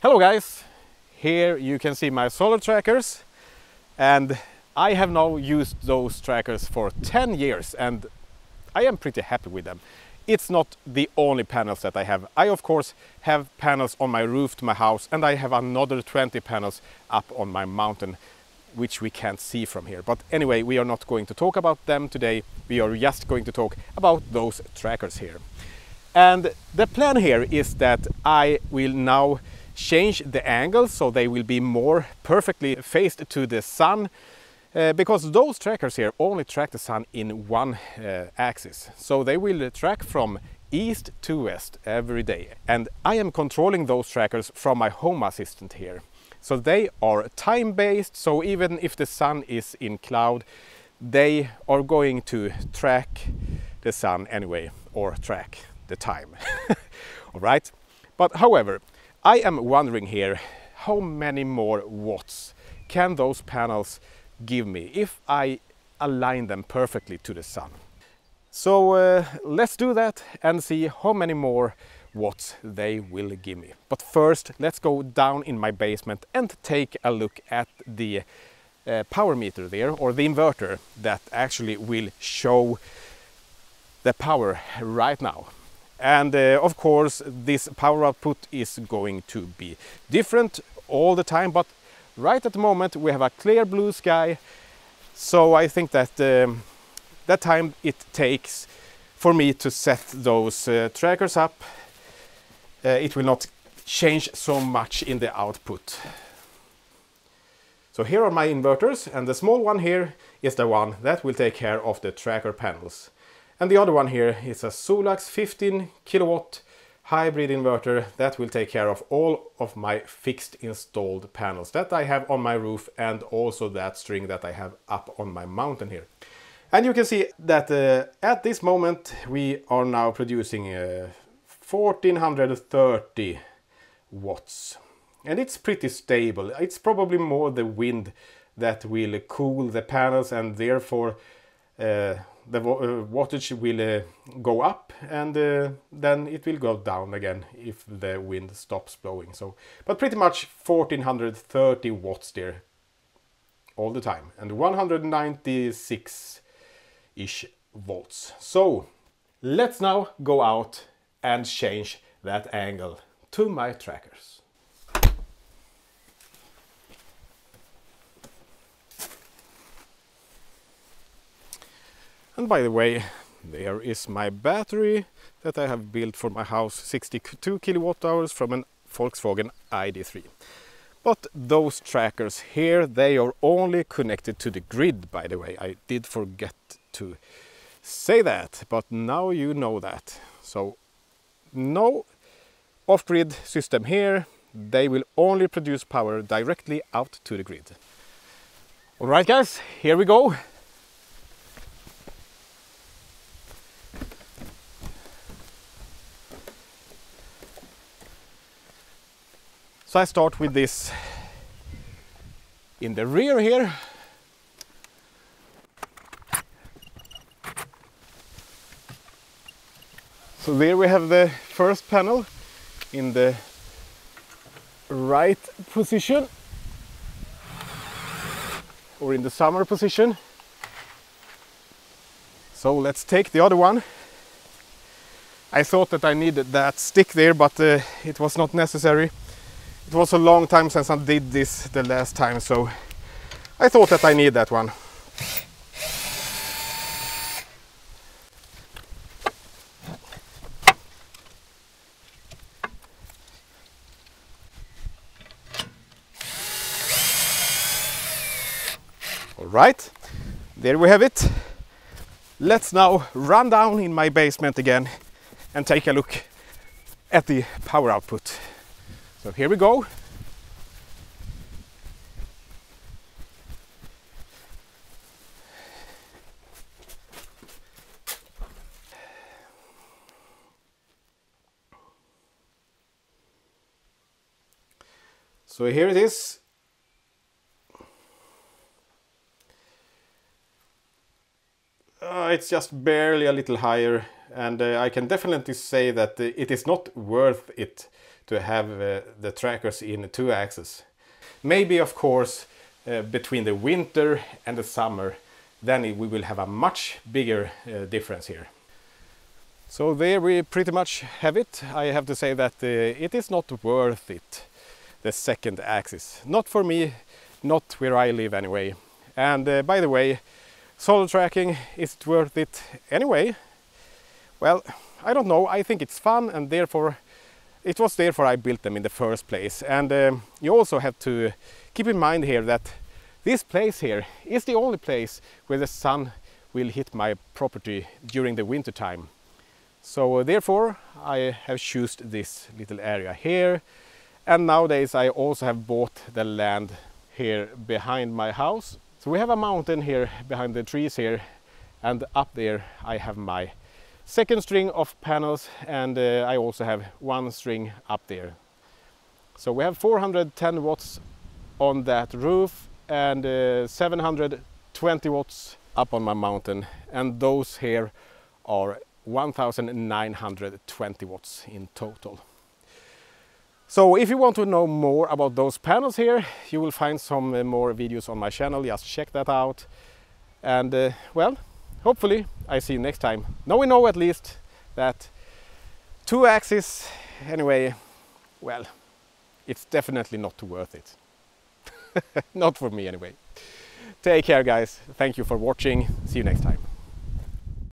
Hello guys! Here you can see my solar trackers and I have now used those trackers for 10 years and I am pretty happy with them. It's not the only panels that I have. I of course have panels on my roof to my house and I have another 20 panels up on my mountain which we can't see from here. But anyway, we are not going to talk about them today. We are just going to talk about those trackers here. And the plan here is that I will now change the angle so they will be more perfectly faced to the sun uh, because those trackers here only track the sun in one uh, axis. So they will track from east to west every day. And I am controlling those trackers from my home assistant here. So they are time based, so even if the sun is in cloud, they are going to track the sun anyway, or track the time. All right? But however, I am wondering here, how many more watts can those panels give me if I align them perfectly to the sun? So uh, let's do that and see how many more watts they will give me. But first, let's go down in my basement and take a look at the uh, power meter there, or the inverter that actually will show the power right now. And uh, of course, this power output is going to be different all the time, but right at the moment we have a clear blue sky. So I think that um, that time it takes for me to set those uh, trackers up, uh, it will not change so much in the output. So here are my inverters and the small one here is the one that will take care of the tracker panels. And the other one here is a Solax 15 kilowatt hybrid inverter that will take care of all of my fixed installed panels that I have on my roof and also that string that I have up on my mountain here. And you can see that uh, at this moment we are now producing uh, 1430 watts and it's pretty stable. It's probably more the wind that will cool the panels and therefore uh, the uh, wattage will uh, go up and uh, then it will go down again if the wind stops blowing. So, but pretty much 1430 watts there all the time and 196 ish volts. So let's now go out and change that angle to my trackers. And by the way, there is my battery that I have built for my house, 62 kilowatt hours from an Volkswagen ID3. But those trackers here, they are only connected to the grid, by the way. I did forget to say that, but now you know that. So no off-grid system here. They will only produce power directly out to the grid. All right, guys, here we go. I start with this in the rear here. So there we have the first panel in the right position or in the summer position. So let's take the other one. I thought that I needed that stick there, but uh, it was not necessary. It was a long time since I did this the last time, so I thought that I need that one. All right, there we have it. Let's now run down in my basement again and take a look at the power output. So here we go. So here it is. Uh, it's just barely a little higher and uh, I can definitely say that uh, it is not worth it to have uh, the trackers in two axes. Maybe of course uh, between the winter and the summer then we will have a much bigger uh, difference here. So there we pretty much have it. I have to say that it is not worth it, the second axis. Not for me, not where I live anyway. And uh, by the way, solar tracking, is it worth it anyway? Well, I don't know. I think it's fun and therefore it was therefore I built them in the first place. And um, you also have to keep in mind here that this place here is the only place where the sun will hit my property during the winter time. So uh, therefore I have chosen this little area here and nowadays I also have bought the land here behind my house. So we have a mountain here behind the trees here and up there I have my second string of panels and uh, I also have one string up there. So we have 410 watts on that roof and uh, 720 watts up on my mountain and those here are 1920 watts in total. So if you want to know more about those panels here you will find some uh, more videos on my channel just check that out and uh, well hopefully I see you next time. Now we know at least that two axes anyway well it's definitely not worth it. Not for me anyway. Take care guys. Thank you for watching. See you next time.